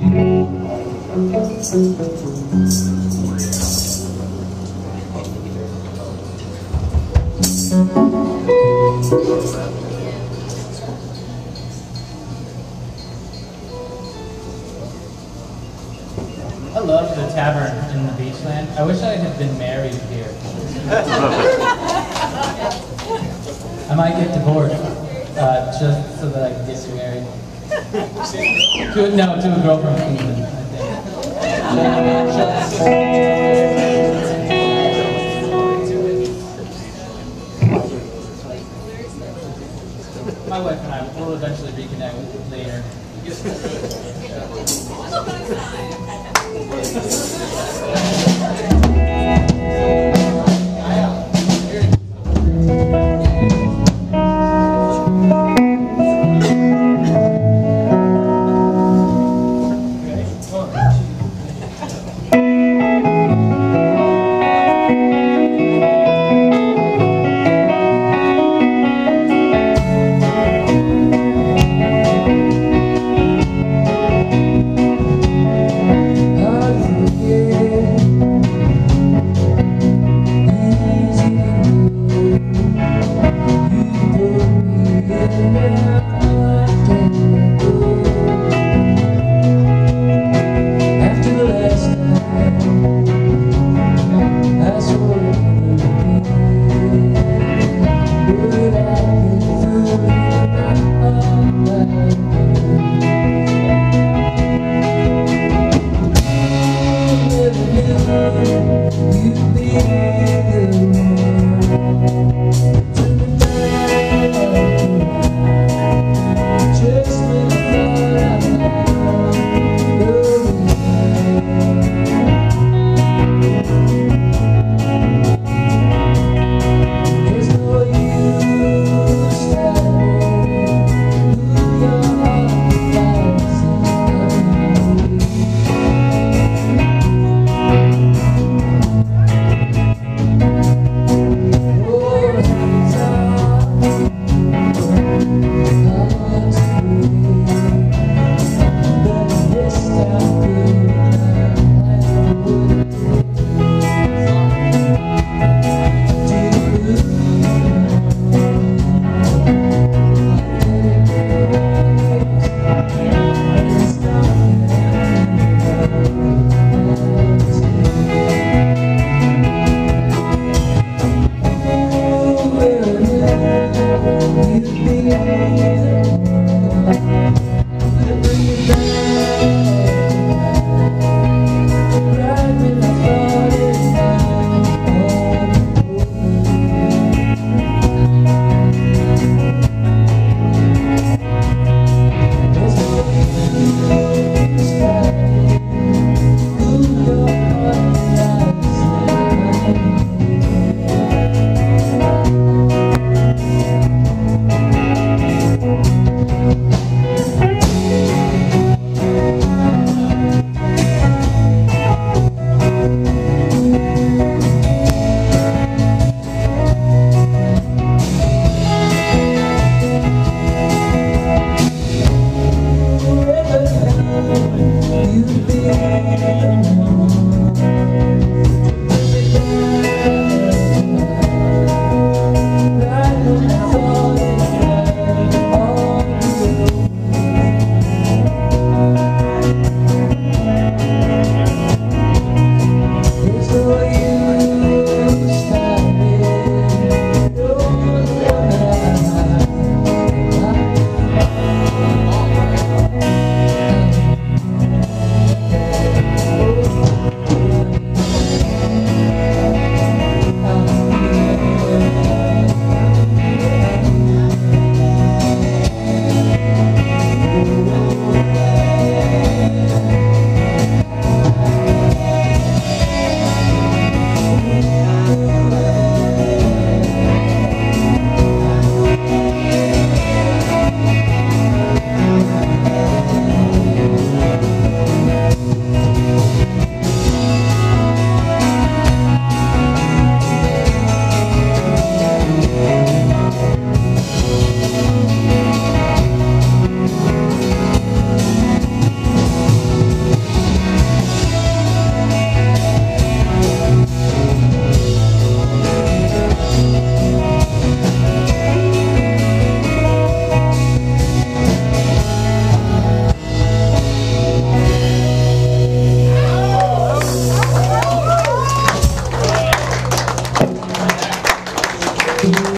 I love the tavern in the beachland. I wish I had been married here. I might get divorced uh, just so that I can get married to, no, to a girlfriend. My wife and I will eventually reconnect later.